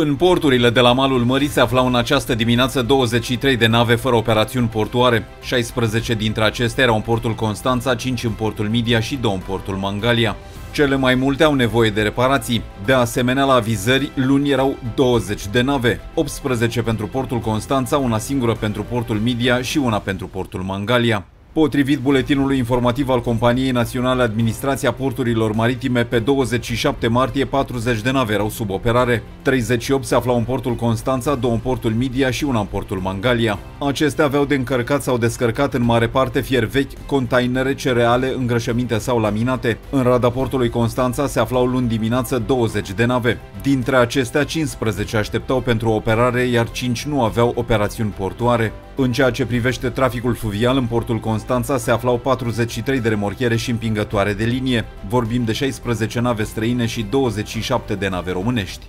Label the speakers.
Speaker 1: În porturile de la malul mării se aflau în această dimineață 23 de nave fără operațiuni portoare. 16 dintre acestea erau în portul Constanța, 5 în portul Midia și 2 în portul Mangalia. Cele mai multe au nevoie de reparații. De asemenea, la avizări, luni erau 20 de nave, 18 pentru portul Constanța, una singură pentru portul Midia și una pentru portul Mangalia. Potrivit buletinului informativ al Companiei Naționale Administrația Porturilor Maritime, pe 27 martie 40 de nave erau sub operare. 38 se aflau în portul Constanța, două în portul Midia și una în portul Mangalia. Acestea aveau de încărcat sau descărcat în mare parte fier vechi, containere, cereale, îngrășăminte sau laminate. În rada portului Constanța se aflau luni dimineață 20 de nave. Dintre acestea, 15 așteptau pentru operare, iar 5 nu aveau operațiuni portoare. În ceea ce privește traficul fluvial, în portul Constanța se aflau 43 de remorchiere și împingătoare de linie. Vorbim de 16 nave străine și 27 de nave românești.